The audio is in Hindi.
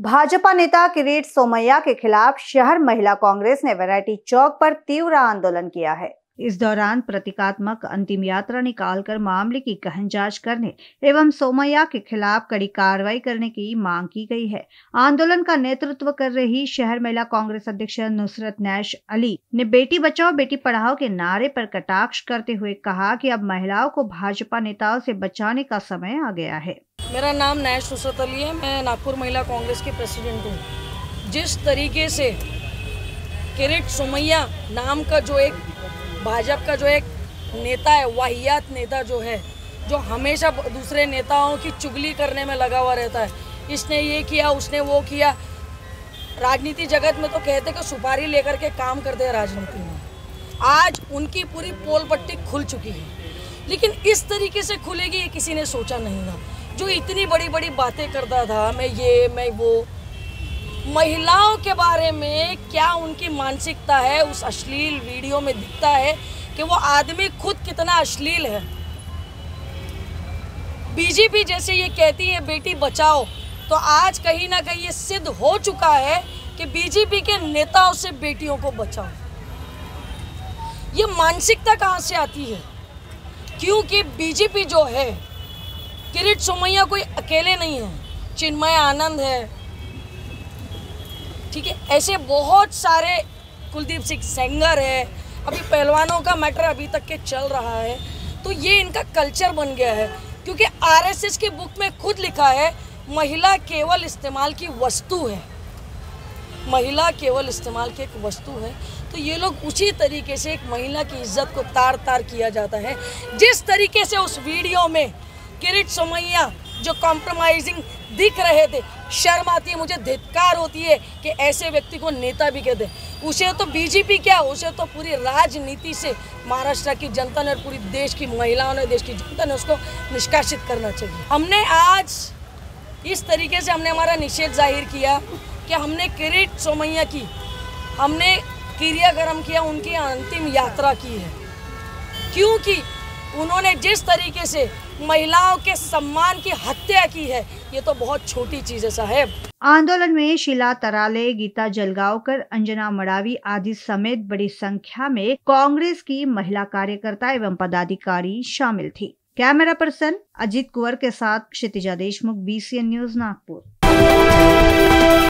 भाजपा नेता किरीट सोमैया के खिलाफ शहर महिला कांग्रेस ने वैरायटी चौक पर तीव्र आंदोलन किया है। इस दौरान प्रतीकात्मक अंतिम यात्रा निकालकर मामले की गहन जाँच करने एवं सोमैया के खिलाफ कड़ी कार्रवाई करने की मांग की गई है। आंदोलन का नेतृत्व कर रही शहर महिला कांग्रेस अध्यक्ष नुसरत नैश अली ने बेटी बचाओ, बेटी पढ़ाओ के नारे पर कटाक्ष करते हुए कहा कि अब महिलाओं को भाजपा नेताओं से बचाने का समय आ गया है। मेरा नाम नैश नुसरत अली है। मैं नागपुर महिला कांग्रेस की प्रेसिडेंट हूँ। जिस तरीके से किरीट सुमैया नाम का जो एक भाजपा का जो एक नेता है, वाहियात नेता जो है, जो हमेशा दूसरे नेताओं की चुगली करने में लगा हुआ रहता है। इसने ये किया, उसने वो किया। राजनीति जगत में तो कहते कि सुपारी लेकर के काम करते हैं राजनीति में। आज उनकी पूरी पोल पट्टी खुल चुकी है। लेकिन इस तरीके से खुलेगी ये किसी ने सोचा नहीं था। जो इतनी बड़ी बड़ी बातें करता था, मैं ये, मैं वो। महिलाओं के बारे में क्या उनकी मानसिकता है, उस अश्लील वीडियो में दिखता है कि वो आदमी खुद कितना अश्लील है। बीजेपी जैसे ये कहती है, बेटी, बचाओ। तो आज कहीं ना कहीं ये सिद्ध हो चुका है कि बीजेपी के नेताओं से बेटियों को बचाओ। ये मानसिकता कहाँ से आती है? क्योंकि बीजेपी जो है किरीट सोमैया कोई अकेले नहीं है। चिन्मय आनंद है। ठीक है, ऐसे बहुत सारे कुलदीप सिंह सेंगर है। अभी पहलवानों का मैटर अभी तक के चल रहा है। तो ये इनका कल्चर बन गया है। क्योंकि आरएसएस की बुक में खुद लिखा है, महिला केवल इस्तेमाल की वस्तु है। महिला केवल इस्तेमाल की एक वस्तु है। तो ये लोग उसी तरीके से एक महिला की इज़्ज़त को तार तार किया जाता है। जिस तरीके से उस वीडियो में किरीट सोमैया, जो कॉम्प्रोमाइजिंग दिख रहे थे, शर्म आती है, मुझे धिक्कार होती है कि ऐसे व्यक्ति को नेता भी कहते उसे तो बीजेपी क्या, उसे तो पूरी राजनीति से महाराष्ट्र की जनता ने और पूरी देश की महिलाओं ने, देश की जनता ने उसको निष्कासित करना चाहिए। हमने आज इस तरीके से हमने हमारा निषेध ज़ाहिर किया कि हमने किरीट सोमैया की, हमने क्रिया गर्म किया, उनकी अंतिम यात्रा की है। क्योंकि उन्होंने जिस तरीके से महिलाओं के सम्मान की हत्या की है, ये तो बहुत छोटी चीज़ है साहेब। आंदोलन में शिला तराले, गीता जलगांवकर, अंजना मड़ावी आदि समेत बड़ी संख्या में कांग्रेस की महिला कार्यकर्ता एवं पदाधिकारी शामिल थी। कैमरा पर्सन अजीत कुंवर के साथ क्षितिजा देशमुख बीसीएन न्यूज़ नागपुर।